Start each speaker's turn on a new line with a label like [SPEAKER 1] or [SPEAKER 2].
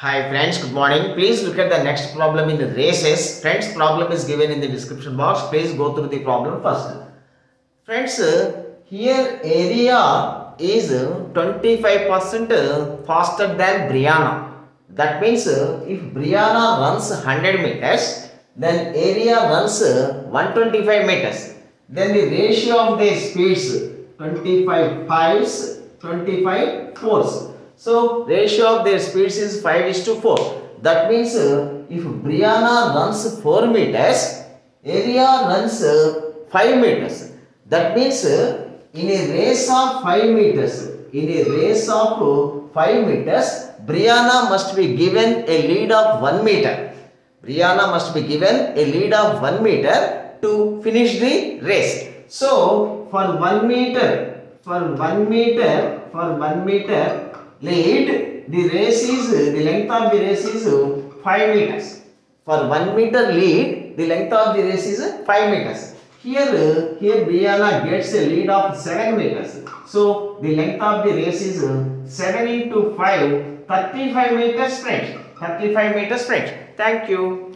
[SPEAKER 1] Hi friends, good morning. Please look at the next problem in races. Friends, problem is given in the description box. Please go through the problem first. Friends, here Aria is uh, 25% faster than Briana. That means if Briana runs 100 meters, then Aria runs uh, 125 meters. Then the ratio of their speeds 25 fives, 25 fours. So ratio of their speeds is 5 is to 4. That means uh, if Briana runs 4 meters, Aria runs uh, 5 meters. That means uh, in a race of 5 meters, in a race of uh, 5 meters, Briana must be given a lead of 1 meter. Briana must be given a lead of 1 meter to finish the race. So for 1 meter, for 1 meter, for 1 meter lead, the race is, the length of the race is 5 meters. For 1 meter lead, the length of the race is 5 meters. Here, here Briana gets a lead of 7 meters. So, the length of the race is uh, 7 into 5, 35 meters friends. 35 meters friends. Thank you.